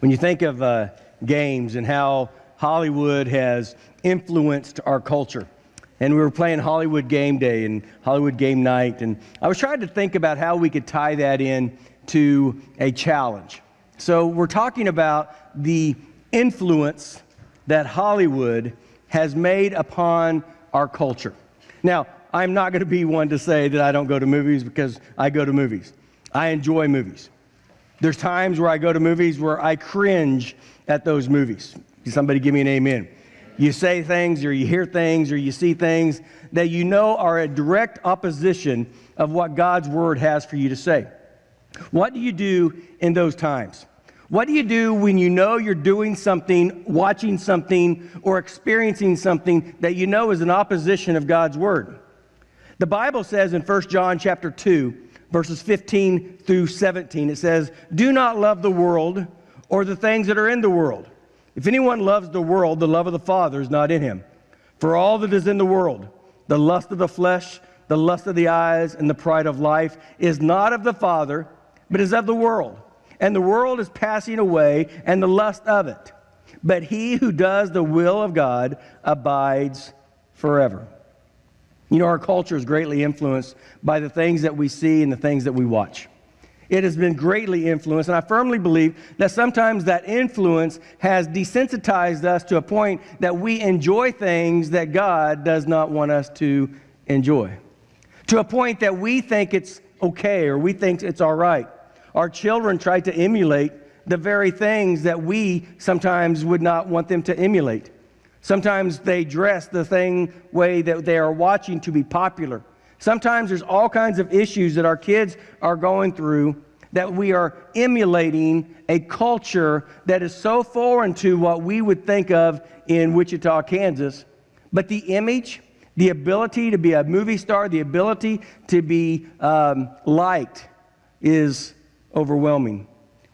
When you think of uh, games and how Hollywood has influenced our culture, and we were playing Hollywood Game Day and Hollywood Game Night, and I was trying to think about how we could tie that in to a challenge. So we're talking about the influence that Hollywood has made upon our culture. Now, I'm not going to be one to say that I don't go to movies because I go to movies. I enjoy movies. There's times where I go to movies where I cringe at those movies. Somebody give me an amen. You say things or you hear things or you see things that you know are a direct opposition of what God's word has for you to say. What do you do in those times? What do you do when you know you're doing something, watching something, or experiencing something that you know is an opposition of God's word? The Bible says in 1 John chapter 2, verses 15 through 17. It says, Do not love the world or the things that are in the world. If anyone loves the world, the love of the Father is not in him. For all that is in the world, the lust of the flesh, the lust of the eyes, and the pride of life, is not of the Father, but is of the world. And the world is passing away, and the lust of it. But he who does the will of God abides forever. You know, our culture is greatly influenced by the things that we see and the things that we watch. It has been greatly influenced, and I firmly believe that sometimes that influence has desensitized us to a point that we enjoy things that God does not want us to enjoy. To a point that we think it's okay or we think it's all right. Our children try to emulate the very things that we sometimes would not want them to emulate. Sometimes they dress the thing way that they are watching to be popular. Sometimes there's all kinds of issues that our kids are going through that we are emulating a culture that is so foreign to what we would think of in Wichita, Kansas. But the image, the ability to be a movie star, the ability to be um, liked is overwhelming.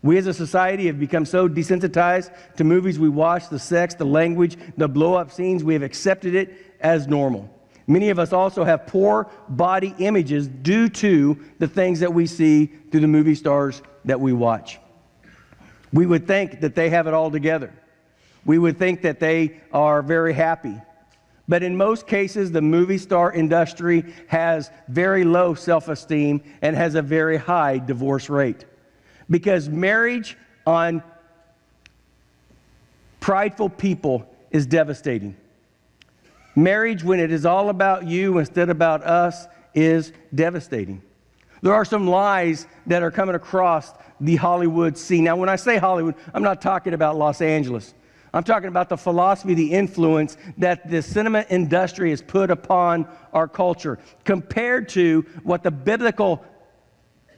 We as a society have become so desensitized to movies we watch, the sex, the language, the blow up scenes, we have accepted it as normal. Many of us also have poor body images due to the things that we see through the movie stars that we watch. We would think that they have it all together. We would think that they are very happy. But in most cases, the movie star industry has very low self esteem and has a very high divorce rate. Because marriage on prideful people is devastating. Marriage, when it is all about you instead about us, is devastating. There are some lies that are coming across the Hollywood scene. Now, when I say Hollywood, I'm not talking about Los Angeles. I'm talking about the philosophy, the influence that the cinema industry has put upon our culture compared to what the biblical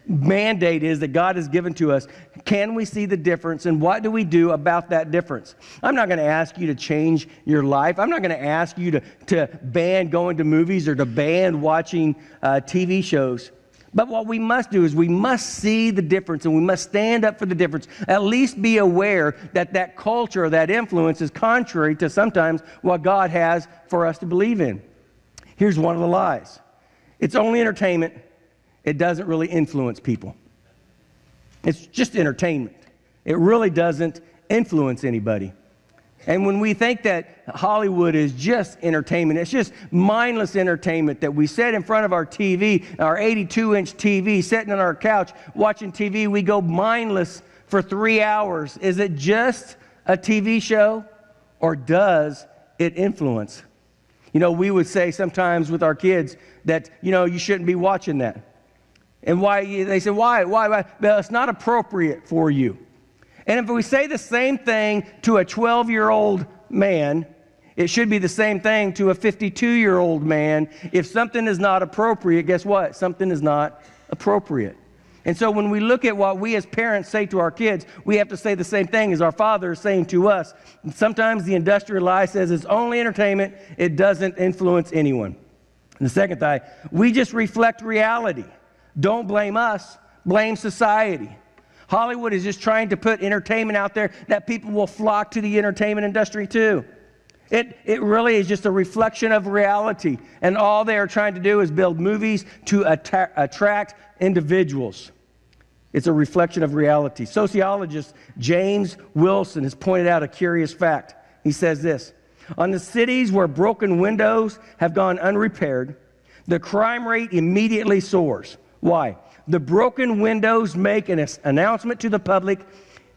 mandate is that God has given to us, can we see the difference and what do we do about that difference? I'm not going to ask you to change your life. I'm not going to ask you to, to ban going to movies or to ban watching uh, TV shows. But what we must do is we must see the difference and we must stand up for the difference. At least be aware that that culture that influence is contrary to sometimes what God has for us to believe in. Here's one of the lies it's only entertainment it doesn't really influence people. It's just entertainment. It really doesn't influence anybody. And when we think that Hollywood is just entertainment, it's just mindless entertainment that we sit in front of our TV, our 82 inch TV, sitting on our couch watching TV, we go mindless for three hours. Is it just a TV show or does it influence? You know, we would say sometimes with our kids that, you know, you shouldn't be watching that. And why they say, why? Why? why? Well, it's not appropriate for you. And if we say the same thing to a 12 year old man, it should be the same thing to a 52 year old man. If something is not appropriate, guess what? Something is not appropriate. And so when we look at what we as parents say to our kids, we have to say the same thing as our father is saying to us. And sometimes the industrial lie says it's only entertainment, it doesn't influence anyone. And the second thing, we just reflect reality. Don't blame us, blame society. Hollywood is just trying to put entertainment out there that people will flock to the entertainment industry too. It, it really is just a reflection of reality. And all they are trying to do is build movies to atta- attract individuals. It's a reflection of reality. Sociologist James Wilson has pointed out a curious fact. He says this On the cities where broken windows have gone unrepaired, the crime rate immediately soars. Why? The broken windows make an announcement to the public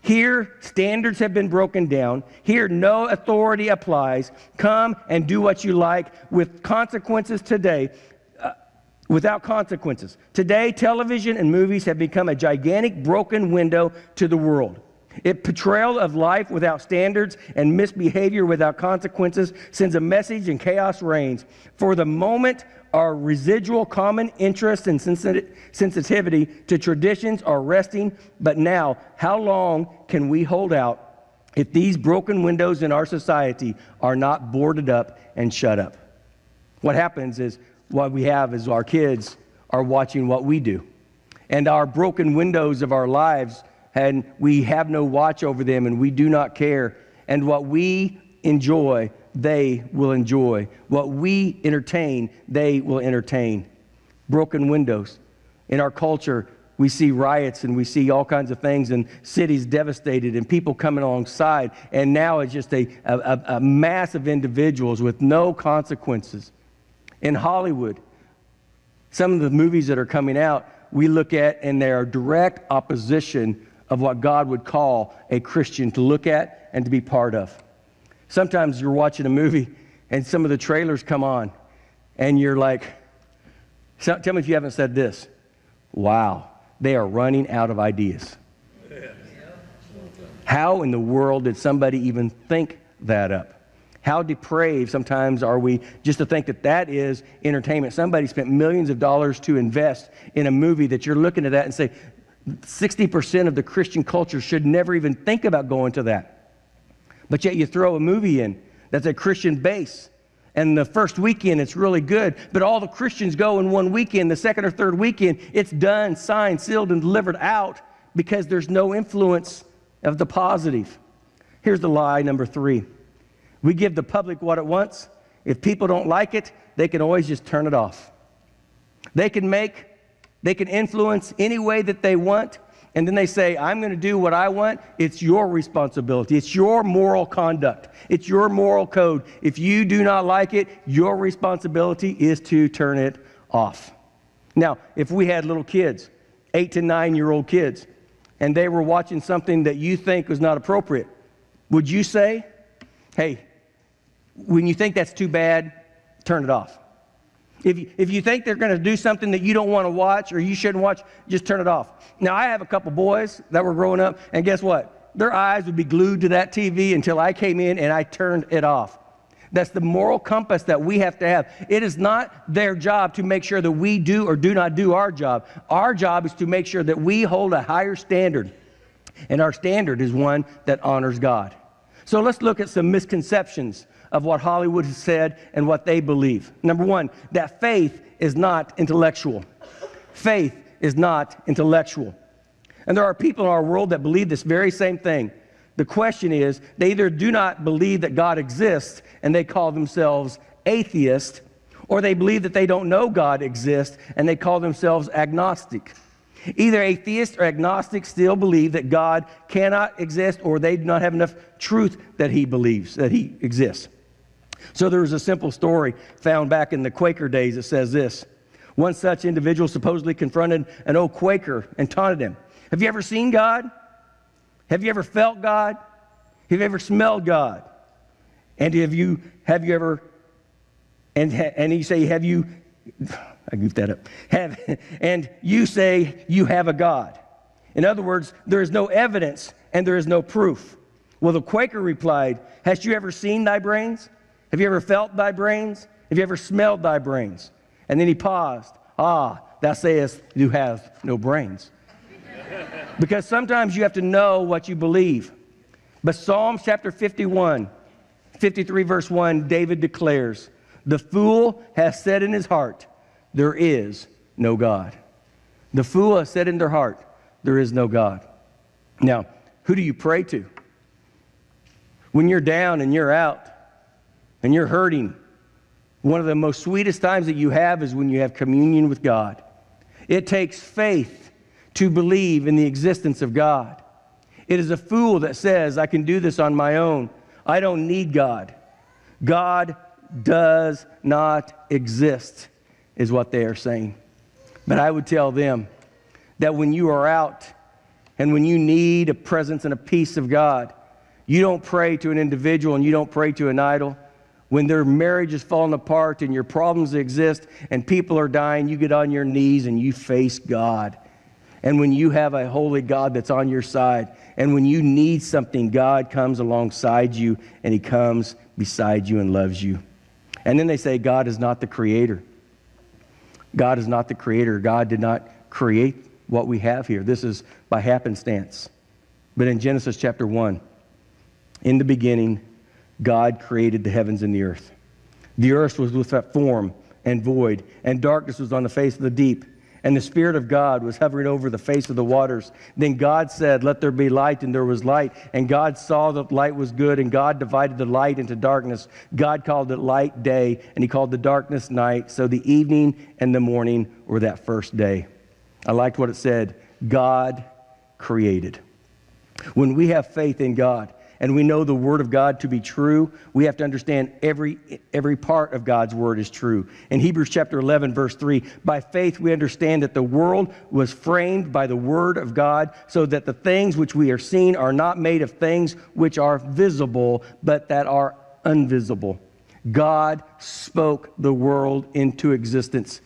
here, standards have been broken down. Here, no authority applies. Come and do what you like with consequences today uh, without consequences. Today, television and movies have become a gigantic broken window to the world. It portrayal of life without standards and misbehavior without consequences sends a message and chaos reigns. For the moment, our residual common interest and sensitivity to traditions are resting, but now, how long can we hold out if these broken windows in our society are not boarded up and shut up? What happens is what we have is our kids are watching what we do. And our broken windows of our lives, and we have no watch over them, and we do not care. And what we enjoy, they will enjoy. What we entertain, they will entertain. Broken windows. In our culture, we see riots and we see all kinds of things and cities devastated and people coming alongside. And now it's just a, a, a mass of individuals with no consequences in Hollywood, some of the movies that are coming out, we look at and they are direct opposition of what God would call a Christian to look at and to be part of. Sometimes you're watching a movie and some of the trailers come on and you're like, so, tell me if you haven't said this. Wow, they are running out of ideas. How in the world did somebody even think that up? How depraved sometimes are we just to think that that is entertainment? Somebody spent millions of dollars to invest in a movie that you're looking at that and say, 60% of the Christian culture should never even think about going to that. But yet you throw a movie in that's a Christian base. And the first weekend, it's really good. But all the Christians go in one weekend. The second or third weekend, it's done, signed, sealed, and delivered out because there's no influence of the positive. Here's the lie number three we give the public what it wants. If people don't like it, they can always just turn it off. They can make, they can influence any way that they want, and then they say, I'm going to do what I want. It's your responsibility. It's your moral conduct. It's your moral code. If you do not like it, your responsibility is to turn it off. Now, if we had little kids, eight to nine year old kids, and they were watching something that you think was not appropriate, would you say, hey, when you think that's too bad, turn it off. If you, if you think they're going to do something that you don't want to watch or you shouldn't watch, just turn it off. Now, I have a couple boys that were growing up, and guess what? Their eyes would be glued to that TV until I came in and I turned it off. That's the moral compass that we have to have. It is not their job to make sure that we do or do not do our job. Our job is to make sure that we hold a higher standard, and our standard is one that honors God. So let's look at some misconceptions of what Hollywood has said and what they believe. Number one, that faith is not intellectual. Faith is not intellectual. And there are people in our world that believe this very same thing. The question is, they either do not believe that God exists and they call themselves atheist, or they believe that they don't know God exists and they call themselves agnostic. Either atheists or agnostics still believe that God cannot exist or they do not have enough truth that he believes that he exists. So there was a simple story found back in the Quaker days that says this. One such individual supposedly confronted an old Quaker and taunted him. Have you ever seen God? Have you ever felt God? Have you ever smelled God? And have you, have you ever, and, and he say, have you, I goofed that up. Have, and you say you have a God. In other words, there is no evidence and there is no proof. Well, the Quaker replied, Hast you ever seen thy brains? Have you ever felt thy brains? Have you ever smelled thy brains? And then he paused. Ah, thou sayest you have no brains. because sometimes you have to know what you believe. But Psalms chapter 51, 53, verse 1, David declares, The fool has said in his heart, There is no God. The fool has said in their heart, There is no God. Now, who do you pray to? When you're down and you're out, and you're hurting, one of the most sweetest times that you have is when you have communion with God. It takes faith to believe in the existence of God. It is a fool that says, I can do this on my own. I don't need God. God does not exist, is what they are saying. But I would tell them that when you are out and when you need a presence and a peace of God, you don't pray to an individual and you don't pray to an idol. When their marriage is falling apart and your problems exist and people are dying, you get on your knees and you face God. And when you have a holy God that's on your side, and when you need something, God comes alongside you and He comes beside you and loves you. And then they say, God is not the creator. God is not the creator. God did not create what we have here. This is by happenstance. But in Genesis chapter 1, in the beginning, God created the heavens and the earth. The earth was without form and void, and darkness was on the face of the deep and the Spirit of God was hovering over the face of the waters. Then God said, Let there be light, and there was light. And God saw that light was good, and God divided the light into darkness. God called it light day, and He called the darkness night. So the evening and the morning were that first day. I liked what it said God created. When we have faith in God, and we know the Word of God to be true, we have to understand every, every part of God's Word is true. In Hebrews chapter 11, verse 3, by faith we understand that the world was framed by the Word of God, so that the things which we are seeing are not made of things which are visible, but that are invisible. God spoke the world into existence.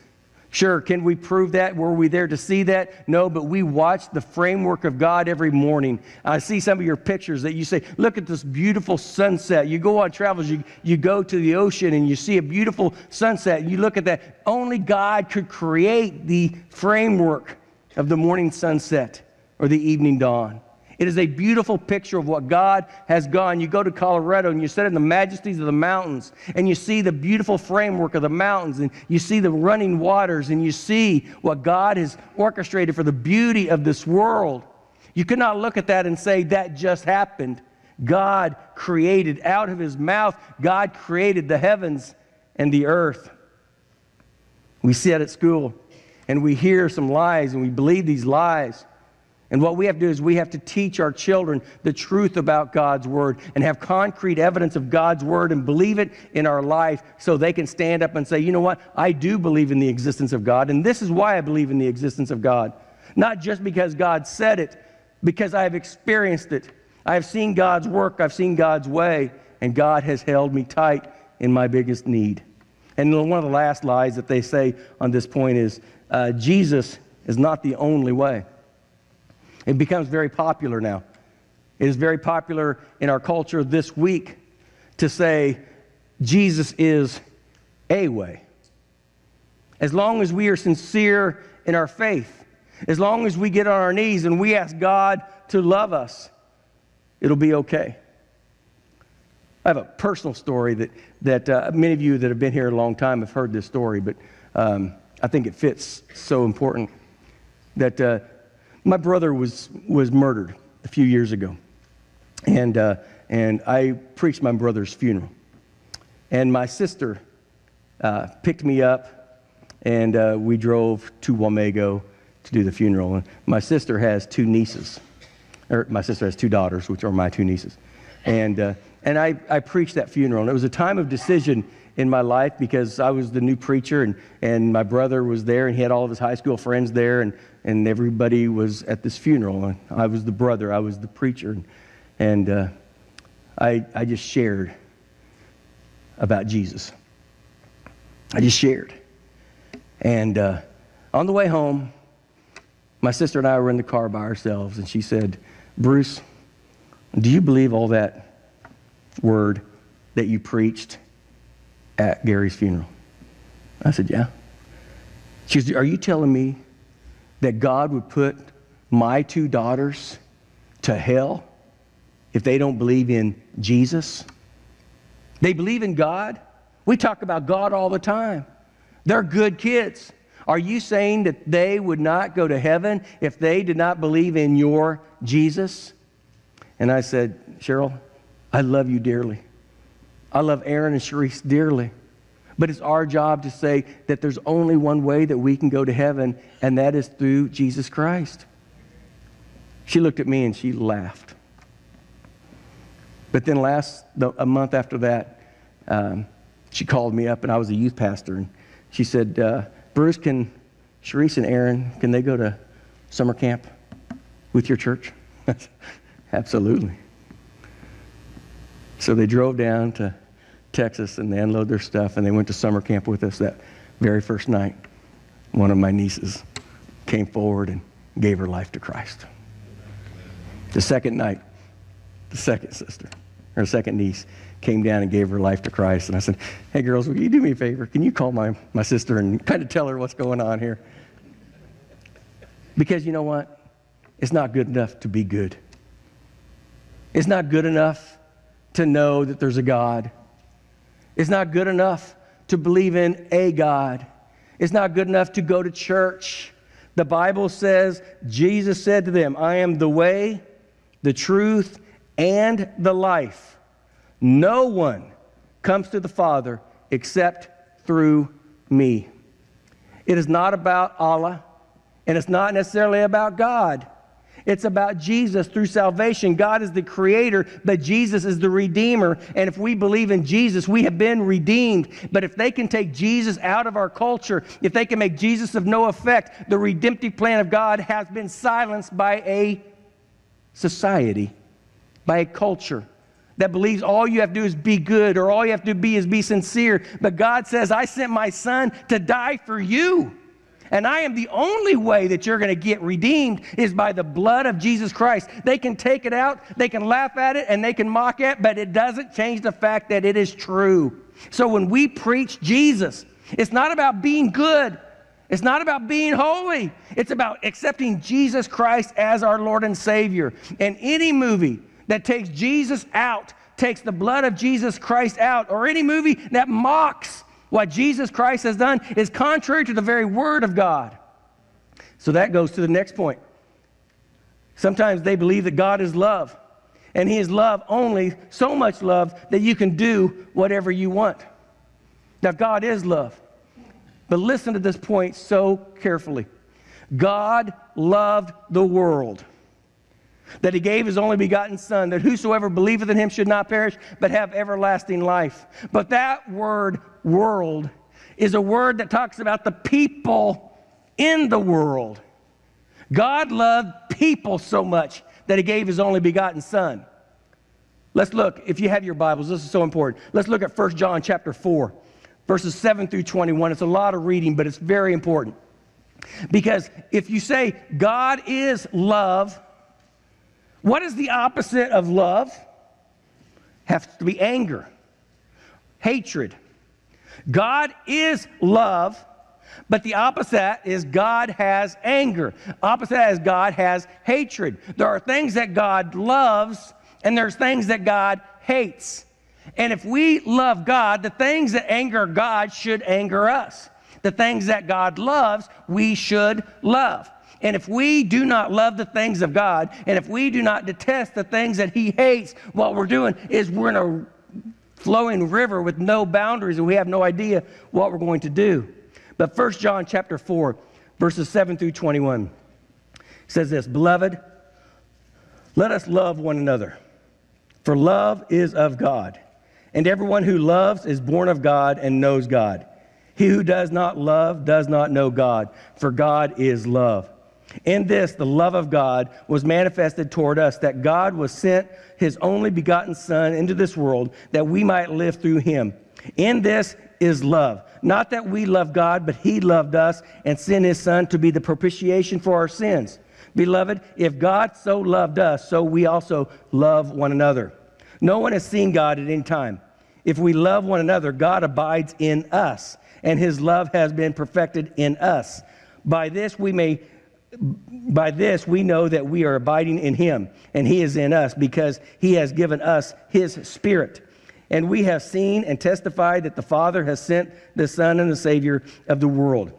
Sure, can we prove that? Were we there to see that? No, but we watch the framework of God every morning. I see some of your pictures that you say, look at this beautiful sunset. You go on travels, you, you go to the ocean and you see a beautiful sunset. And you look at that. Only God could create the framework of the morning sunset or the evening dawn. It is a beautiful picture of what God has gone. You go to Colorado and you sit in the majesties of the mountains and you see the beautiful framework of the mountains and you see the running waters and you see what God has orchestrated for the beauty of this world. You cannot look at that and say that just happened. God created out of his mouth, God created the heavens and the earth. We sit at school and we hear some lies and we believe these lies. And what we have to do is we have to teach our children the truth about God's Word and have concrete evidence of God's Word and believe it in our life so they can stand up and say, you know what, I do believe in the existence of God, and this is why I believe in the existence of God. Not just because God said it, because I have experienced it. I have seen God's work, I've seen God's way, and God has held me tight in my biggest need. And one of the last lies that they say on this point is uh, Jesus is not the only way. It becomes very popular now. It is very popular in our culture this week to say Jesus is a way. As long as we are sincere in our faith, as long as we get on our knees and we ask God to love us, it'll be okay. I have a personal story that, that uh, many of you that have been here a long time have heard this story, but um, I think it fits so important. That uh, my brother was, was murdered a few years ago. And, uh, and I preached my brother's funeral. And my sister uh, picked me up, and uh, we drove to Wamego to do the funeral. And my sister has two nieces, or my sister has two daughters, which are my two nieces. And, uh, and I, I preached that funeral. And it was a time of decision in my life because I was the new preacher and, and my brother was there and he had all of his high school friends there and, and everybody was at this funeral. And I was the brother, I was the preacher. And, and uh, I, I just shared about Jesus. I just shared. And uh, on the way home, my sister and I were in the car by ourselves, and she said, Bruce, do you believe all that word that you preached at Gary's funeral? I said, Yeah. She said, Are you telling me that God would put my two daughters to hell if they don't believe in Jesus? They believe in God. We talk about God all the time. They're good kids. Are you saying that they would not go to heaven if they did not believe in your Jesus? And I said, Cheryl, I love you dearly. I love Aaron and Sharice dearly. But it's our job to say that there's only one way that we can go to heaven, and that is through Jesus Christ. She looked at me and she laughed. But then last, the, a month after that, um, she called me up and I was a youth pastor. And she said, uh, Bruce, can Sharice and Aaron, can they go to summer camp with your church? Absolutely. So they drove down to Texas and they unloaded their stuff and they went to summer camp with us that very first night. One of my nieces came forward and gave her life to Christ. The second night, the second sister, her second niece, came down and gave her life to Christ. And I said, Hey, girls, will you do me a favor? Can you call my, my sister and kind of tell her what's going on here? Because you know what? It's not good enough to be good. It's not good enough to know that there's a God. It's not good enough to believe in a God. It's not good enough to go to church. The Bible says, Jesus said to them, I am the way, the truth, and the life. No one comes to the Father except through me. It is not about Allah, and it's not necessarily about God. It's about Jesus through salvation. God is the creator, but Jesus is the redeemer. And if we believe in Jesus, we have been redeemed. But if they can take Jesus out of our culture, if they can make Jesus of no effect, the redemptive plan of God has been silenced by a society, by a culture that believes all you have to do is be good or all you have to be is be sincere. But God says, I sent my son to die for you. And I am the only way that you're going to get redeemed is by the blood of Jesus Christ. They can take it out, they can laugh at it, and they can mock it, but it doesn't change the fact that it is true. So when we preach Jesus, it's not about being good. It's not about being holy. It's about accepting Jesus Christ as our Lord and Savior. And any movie that takes Jesus out, takes the blood of Jesus Christ out, or any movie that mocks what Jesus Christ has done is contrary to the very word of God. So that goes to the next point. Sometimes they believe that God is love, and He is love only, so much love that you can do whatever you want. Now, God is love. But listen to this point so carefully God loved the world that he gave his only begotten Son, that whosoever believeth in him should not perish, but have everlasting life. But that word, world, is a word that talks about the people in the world. God loved people so much that he gave his only begotten Son. Let's look, if you have your Bibles, this is so important. Let's look at 1 John chapter 4, verses 7 through 21. It's a lot of reading, but it's very important. Because if you say God is love, what is the opposite of love? Has to be anger, hatred. God is love, but the opposite is God has anger. Opposite is God has hatred. There are things that God loves, and there's things that God hates. And if we love God, the things that anger God should anger us. The things that God loves, we should love. And if we do not love the things of God, and if we do not detest the things that He hates, what we're doing is we're in a flowing river with no boundaries, and we have no idea what we're going to do. But 1 John chapter 4, verses 7 through 21 says this Beloved, let us love one another, for love is of God. And everyone who loves is born of God and knows God. He who does not love does not know God, for God is love. In this, the love of God was manifested toward us, that God was sent his only begotten Son into this world that we might live through him. In this is love. Not that we love God, but he loved us and sent his Son to be the propitiation for our sins. Beloved, if God so loved us, so we also love one another. No one has seen God at any time. If we love one another, God abides in us, and his love has been perfected in us. By this we may by this we know that we are abiding in him and he is in us because he has given us his spirit. And we have seen and testified that the father has sent the son and the savior of the world.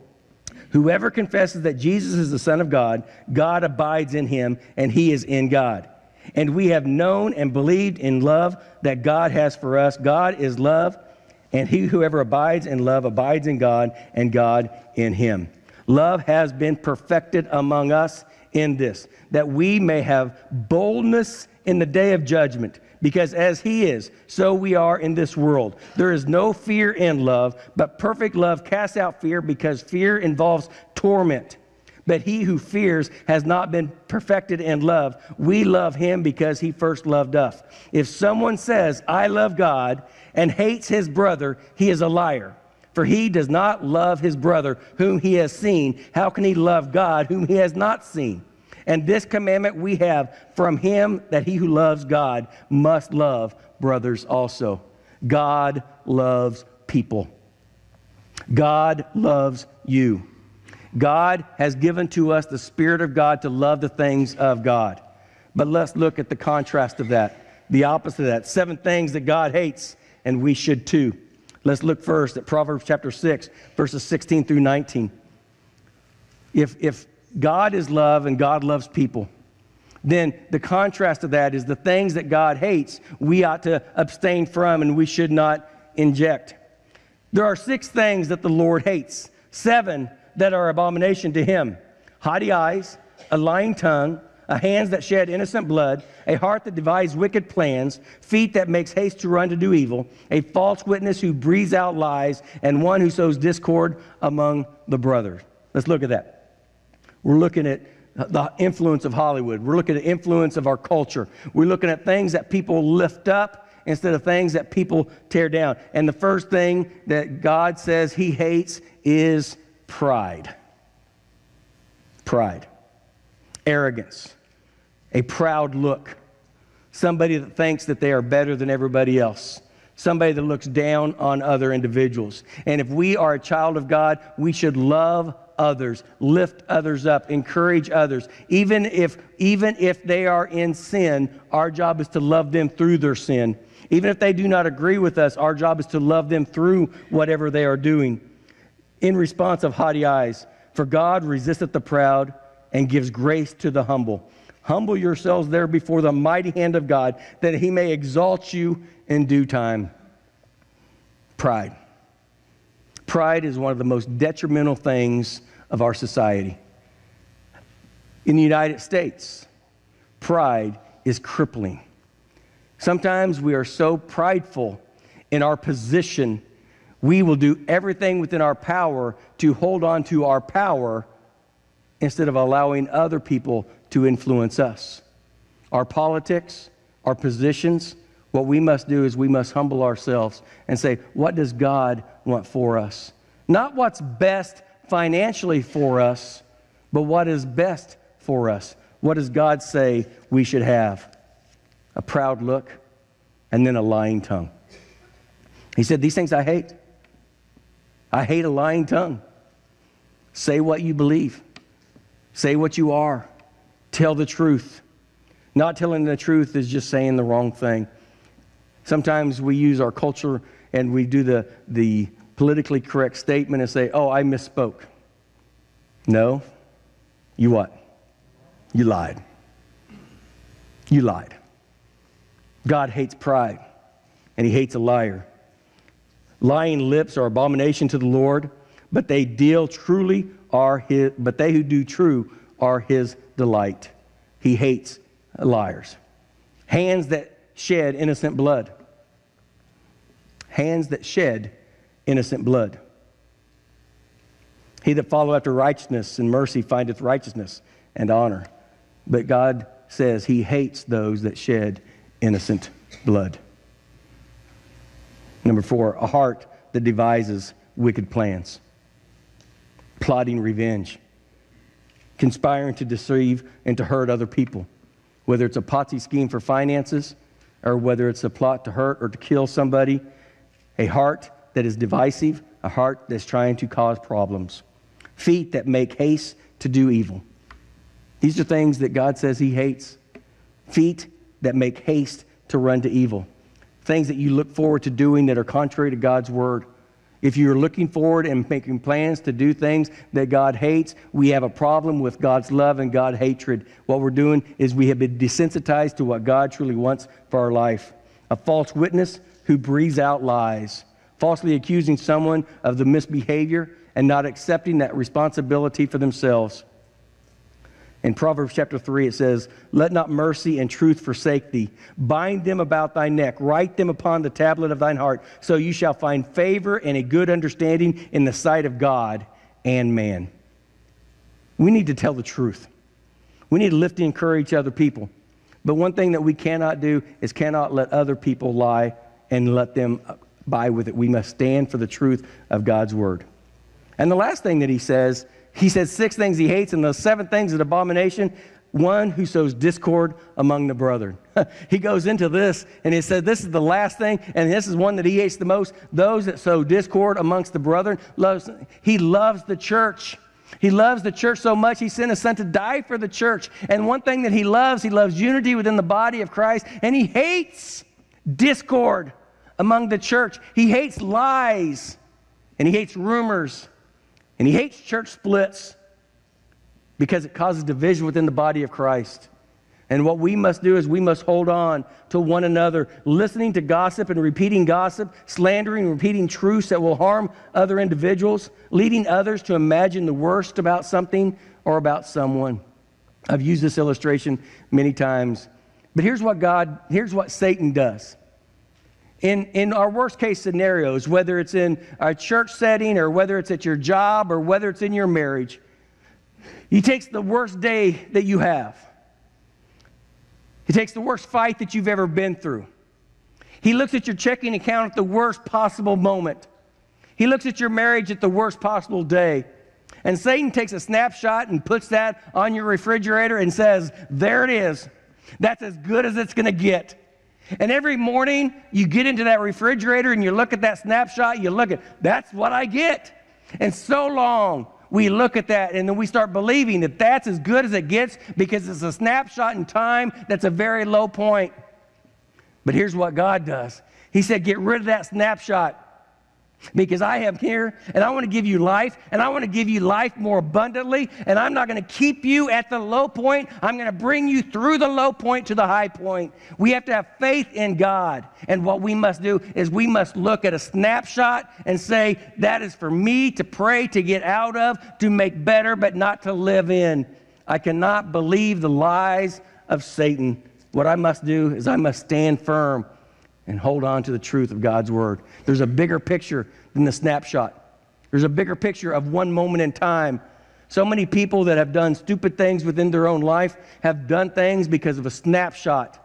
Whoever confesses that jesus is the son of god god abides in him and he is in god. And we have known and believed in love that god has for us. God is love and he whoever abides in love abides in god and god in him Love has been perfected among us in this, that we may have boldness in the day of judgment. Because as he is, so we are in this world. There is no fear in love, but perfect love casts out fear because fear involves torment. But he who fears has not been perfected in love. We love him because he first loved us. If someone says, I love God, and hates his brother, he is a liar. For he does not love his brother whom he has seen. How can he love God whom he has not seen? And this commandment we have from him that he who loves God must love brothers also. God loves people. God loves you. God has given to us the Spirit of God to love the things of God. But let's look at the contrast of that, the opposite of that. Seven things that God hates, and we should too. Let's look first at Proverbs chapter 6, verses 16 through 19. If, if God is love and God loves people, then the contrast of that is the things that God hates, we ought to abstain from and we should not inject. There are six things that the Lord hates, seven that are abomination to him haughty eyes, a lying tongue, a hands that shed innocent blood, a heart that devises wicked plans, feet that makes haste to run to do evil, a false witness who breathes out lies, and one who sows discord among the brothers. Let's look at that. We're looking at the influence of Hollywood. We're looking at the influence of our culture. We're looking at things that people lift up instead of things that people tear down. And the first thing that God says he hates is pride. Pride. Arrogance. A proud look. Somebody that thinks that they are better than everybody else. Somebody that looks down on other individuals. And if we are a child of God, we should love others, lift others up, encourage others. Even if, even if they are in sin, our job is to love them through their sin. Even if they do not agree with us, our job is to love them through whatever they are doing in response of haughty eyes. For God resisteth the proud and gives grace to the humble. Humble yourselves there before the mighty hand of God, that he may exalt you in due time. Pride. Pride is one of the most detrimental things of our society. In the United States, pride is crippling. Sometimes we are so prideful in our position we will do everything within our power to hold on to our power instead of allowing other people to influence us. Our politics, our positions, what we must do is we must humble ourselves and say, What does God want for us? Not what's best financially for us, but what is best for us. What does God say we should have? A proud look and then a lying tongue. He said, These things I hate. I hate a lying tongue. Say what you believe, say what you are, tell the truth. Not telling the truth is just saying the wrong thing. Sometimes we use our culture and we do the, the politically correct statement and say, oh, I misspoke. No. You what? You lied. You lied. God hates pride and he hates a liar. Lying lips are abomination to the Lord, but they deal truly are his, but they who do true are his delight. He hates liars. Hands that shed innocent blood. Hands that shed innocent blood. He that follow after righteousness and mercy findeth righteousness and honor. But God says he hates those that shed innocent blood. Number four, a heart that devises wicked plans, plotting revenge, conspiring to deceive and to hurt other people, whether it's a Ponzi scheme for finances or whether it's a plot to hurt or to kill somebody, a heart that is divisive, a heart that's trying to cause problems, feet that make haste to do evil. These are things that God says He hates. Feet that make haste to run to evil things that you look forward to doing that are contrary to God's word. If you're looking forward and making plans to do things that God hates, we have a problem with God's love and God hatred. What we're doing is we have been desensitized to what God truly wants for our life. A false witness who breathes out lies, falsely accusing someone of the misbehavior and not accepting that responsibility for themselves. In Proverbs chapter 3, it says, Let not mercy and truth forsake thee. Bind them about thy neck, write them upon the tablet of thine heart, so you shall find favor and a good understanding in the sight of God and man. We need to tell the truth. We need to lift and encourage other people. But one thing that we cannot do is cannot let other people lie and let them by with it. We must stand for the truth of God's word. And the last thing that he says, he says six things he hates, and the seven things an abomination. One who sows discord among the brethren. he goes into this and he said, This is the last thing, and this is one that he hates the most. Those that sow discord amongst the brethren. Loves, he loves the church. He loves the church so much, he sent his son to die for the church. And one thing that he loves, he loves unity within the body of Christ, and he hates discord among the church. He hates lies, and he hates rumors, and he hates church splits because it causes division within the body of Christ. And what we must do is we must hold on to one another, listening to gossip and repeating gossip, slandering and repeating truths that will harm other individuals, leading others to imagine the worst about something or about someone. I've used this illustration many times. But here's what God, here's what Satan does. In, in our worst case scenarios, whether it's in a church setting or whether it's at your job or whether it's in your marriage, he takes the worst day that you have he takes the worst fight that you've ever been through. He looks at your checking account at the worst possible moment. He looks at your marriage at the worst possible day. And Satan takes a snapshot and puts that on your refrigerator and says, There it is. That's as good as it's going to get. And every morning you get into that refrigerator and you look at that snapshot, you look at, that's what I get. And so long we look at that and then we start believing that that's as good as it gets because it's a snapshot in time that's a very low point. But here's what God does He said, Get rid of that snapshot because I am here and I want to give you life and I want to give you life more abundantly. And I'm not going to keep you at the low point. I'm going to bring you through the low point to the high point. We have to have faith in God. And what we must do is we must look at a snapshot and say, that is for me to pray, to get out of, to make better, but not to live in. I cannot believe the lies of Satan. What I must do is I must stand firm and hold on to the truth of God's word. There's a bigger picture than the snapshot. There's a bigger picture of one moment in time. So many people that have done stupid things within their own life have done things because of a snapshot.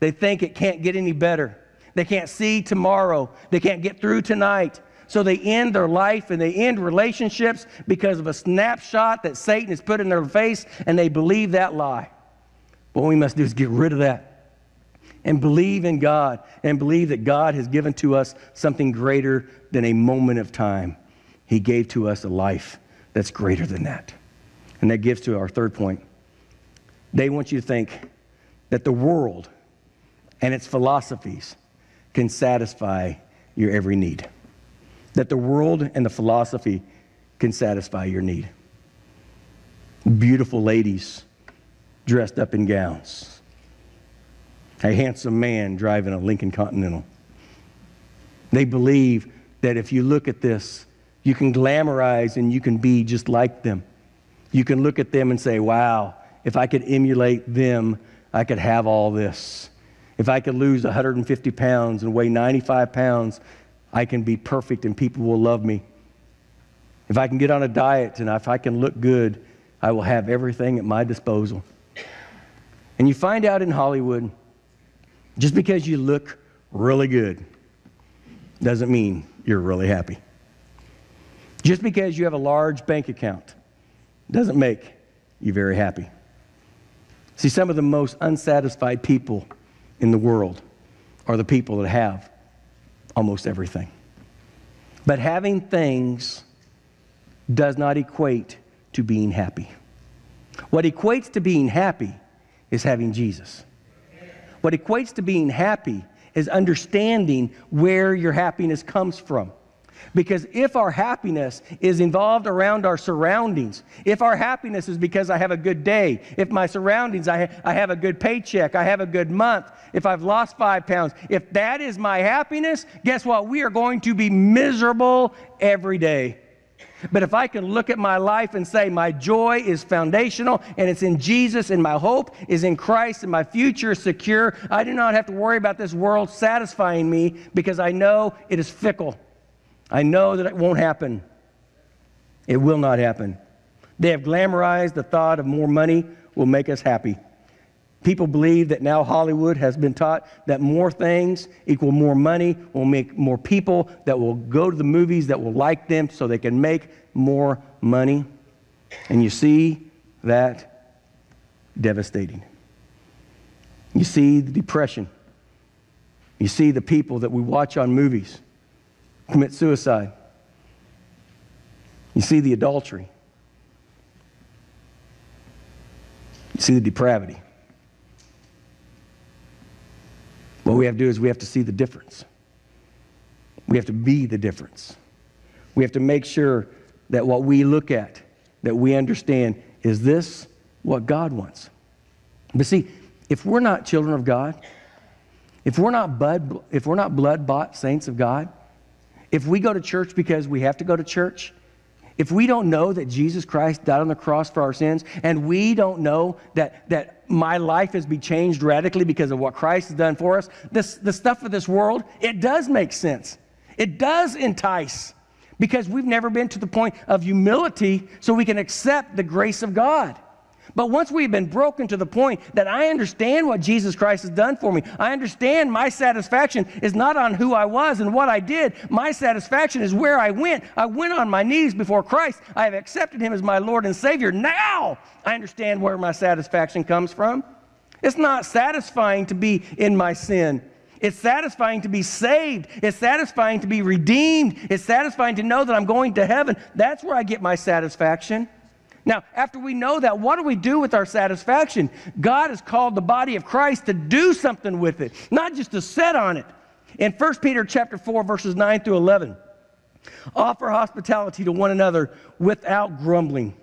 They think it can't get any better. They can't see tomorrow. They can't get through tonight. So they end their life and they end relationships because of a snapshot that Satan has put in their face and they believe that lie. What we must do is get rid of that and believe in God and believe that God has given to us something greater than a moment of time. He gave to us a life that's greater than that. And that gives to our third point. They want you to think that the world and its philosophies can satisfy your every need. That the world and the philosophy can satisfy your need. Beautiful ladies dressed up in gowns a handsome man driving a Lincoln Continental. They believe that if you look at this, you can glamorize and you can be just like them. You can look at them and say, wow, if I could emulate them, I could have all this. If I could lose 150 pounds and weigh 95 pounds, I can be perfect and people will love me. If I can get on a diet and if I can look good, I will have everything at my disposal. And you find out in Hollywood, just because you look really good doesn't mean you're really happy. Just because you have a large bank account doesn't make you very happy. See, some of the most unsatisfied people in the world are the people that have almost everything. But having things does not equate to being happy. What equates to being happy is having Jesus. What equates to being happy is understanding where your happiness comes from. Because if our happiness is involved around our surroundings, if our happiness is because I have a good day, if my surroundings, I, ha- I have a good paycheck, I have a good month, if I've lost five pounds, if that is my happiness, guess what? We are going to be miserable every day. But if I can look at my life and say my joy is foundational and it's in Jesus and my hope is in Christ and my future is secure, I do not have to worry about this world satisfying me because I know it is fickle. I know that it won't happen. It will not happen. They have glamorized the thought of more money will make us happy. People believe that now Hollywood has been taught that more things equal more money, will make more people that will go to the movies that will like them so they can make more money. And you see that devastating. You see the depression. You see the people that we watch on movies commit suicide. You see the adultery. You see the depravity. What we have to do is we have to see the difference. We have to be the difference. We have to make sure that what we look at, that we understand, is this what God wants? But see, if we're not children of God, if we're not blood, if we're not blood bought saints of God, if we go to church because we have to go to church, if we don't know that Jesus Christ died on the cross for our sins, and we don't know that, that my life has been changed radically because of what Christ has done for us, this, the stuff of this world, it does make sense. It does entice because we've never been to the point of humility so we can accept the grace of God. But once we've been broken to the point that I understand what Jesus Christ has done for me, I understand my satisfaction is not on who I was and what I did. My satisfaction is where I went. I went on my knees before Christ. I have accepted him as my Lord and Savior. Now I understand where my satisfaction comes from. It's not satisfying to be in my sin. It's satisfying to be saved. It's satisfying to be redeemed. It's satisfying to know that I'm going to heaven. That's where I get my satisfaction. Now, after we know that, what do we do with our satisfaction? God has called the body of Christ to do something with it, not just to sit on it. In 1 Peter chapter 4, verses 9 through 11, offer hospitality to one another without grumbling.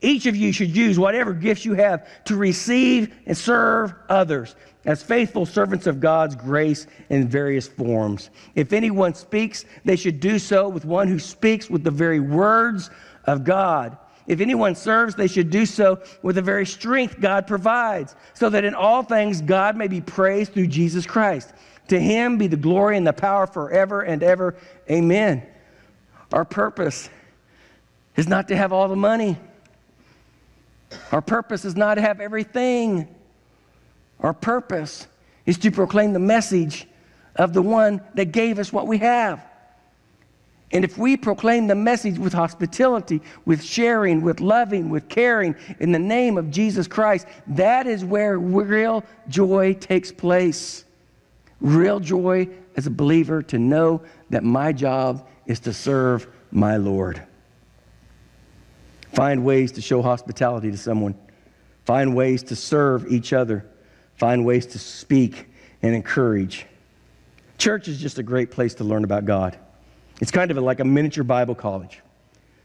Each of you should use whatever gifts you have to receive and serve others as faithful servants of God's grace in various forms. If anyone speaks, they should do so with one who speaks with the very words of God if anyone serves, they should do so with the very strength God provides, so that in all things God may be praised through Jesus Christ. To him be the glory and the power forever and ever. Amen. Our purpose is not to have all the money. Our purpose is not to have everything. Our purpose is to proclaim the message of the one that gave us what we have. And if we proclaim the message with hospitality, with sharing, with loving, with caring in the name of Jesus Christ, that is where real joy takes place. Real joy as a believer to know that my job is to serve my Lord. Find ways to show hospitality to someone, find ways to serve each other, find ways to speak and encourage. Church is just a great place to learn about God. It's kind of like a miniature Bible college.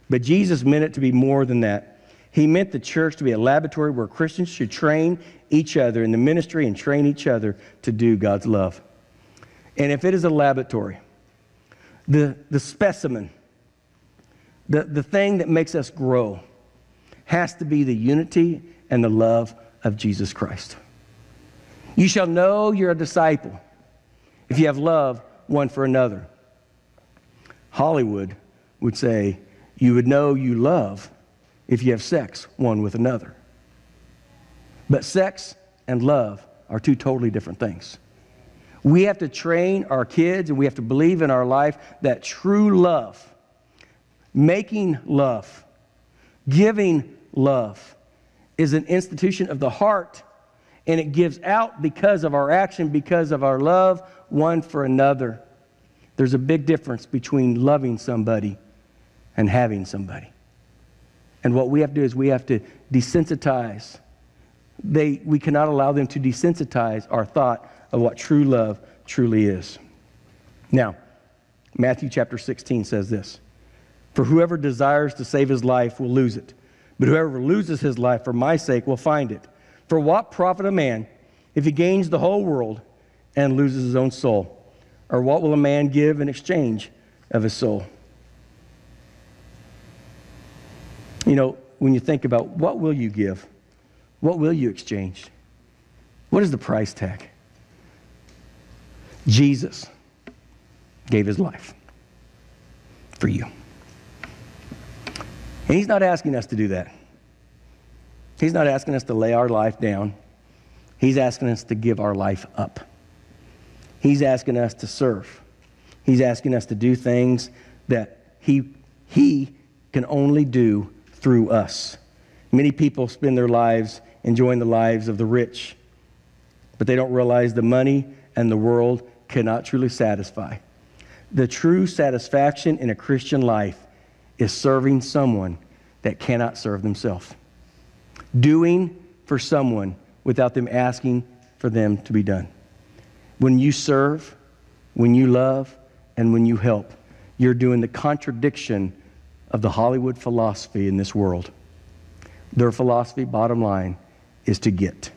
But Jesus meant it to be more than that. He meant the church to be a laboratory where Christians should train each other in the ministry and train each other to do God's love. And if it is a laboratory, the, the specimen, the, the thing that makes us grow, has to be the unity and the love of Jesus Christ. You shall know you're a disciple if you have love one for another. Hollywood would say, you would know you love if you have sex one with another. But sex and love are two totally different things. We have to train our kids and we have to believe in our life that true love, making love, giving love, is an institution of the heart and it gives out because of our action, because of our love one for another. There's a big difference between loving somebody and having somebody. And what we have to do is we have to desensitize. They, we cannot allow them to desensitize our thought of what true love truly is. Now, Matthew chapter 16 says this For whoever desires to save his life will lose it, but whoever loses his life for my sake will find it. For what profit a man if he gains the whole world and loses his own soul? Or what will a man give in exchange of his soul? You know, when you think about what will you give? What will you exchange? What is the price tag? Jesus gave his life for you. And he's not asking us to do that. He's not asking us to lay our life down. He's asking us to give our life up. He's asking us to serve. He's asking us to do things that he, he can only do through us. Many people spend their lives enjoying the lives of the rich, but they don't realize the money and the world cannot truly satisfy. The true satisfaction in a Christian life is serving someone that cannot serve themselves, doing for someone without them asking for them to be done. When you serve, when you love, and when you help, you're doing the contradiction of the Hollywood philosophy in this world. Their philosophy, bottom line, is to get.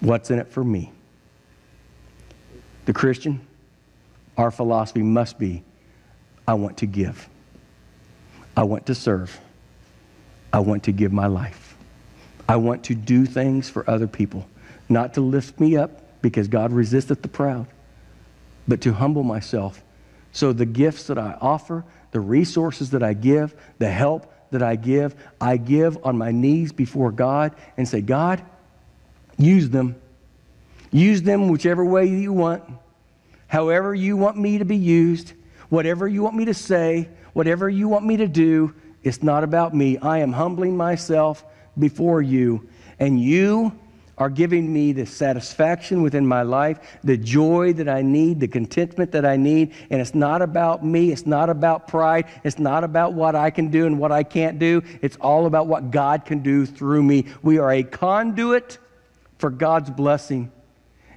What's in it for me? The Christian, our philosophy must be I want to give. I want to serve. I want to give my life. I want to do things for other people, not to lift me up because God resisteth the proud, but to humble myself. So the gifts that I offer, the resources that I give, the help that I give, I give on my knees before God and say, God, use them. Use them whichever way you want, however you want me to be used, whatever you want me to say, whatever you want me to do. It's not about me. I am humbling myself before you, and you are giving me the satisfaction within my life, the joy that I need, the contentment that I need. And it's not about me. It's not about pride. It's not about what I can do and what I can't do. It's all about what God can do through me. We are a conduit for God's blessing.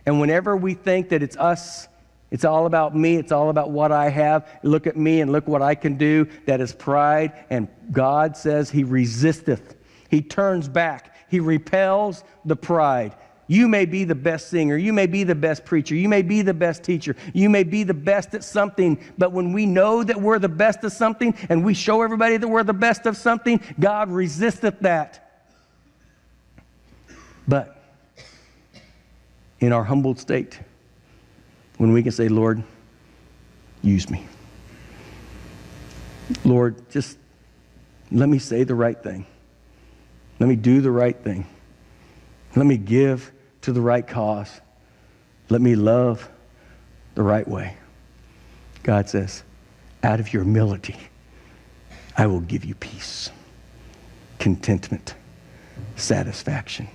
And whenever we think that it's us, it's all about me, it's all about what I have, look at me and look what I can do, that is pride. And God says He resisteth, He turns back. He repels the pride. You may be the best singer. You may be the best preacher. You may be the best teacher. You may be the best at something. But when we know that we're the best of something and we show everybody that we're the best of something, God resisteth that. But in our humbled state, when we can say, Lord, use me. Lord, just let me say the right thing. Let me do the right thing. Let me give to the right cause. Let me love the right way. God says, out of your humility, I will give you peace, contentment, satisfaction.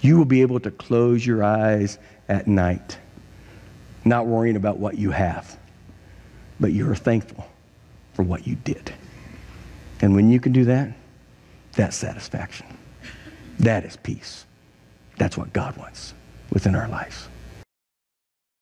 You will be able to close your eyes at night, not worrying about what you have, but you're thankful for what you did. And when you can do that, that's satisfaction. That is peace. That's what God wants within our lives.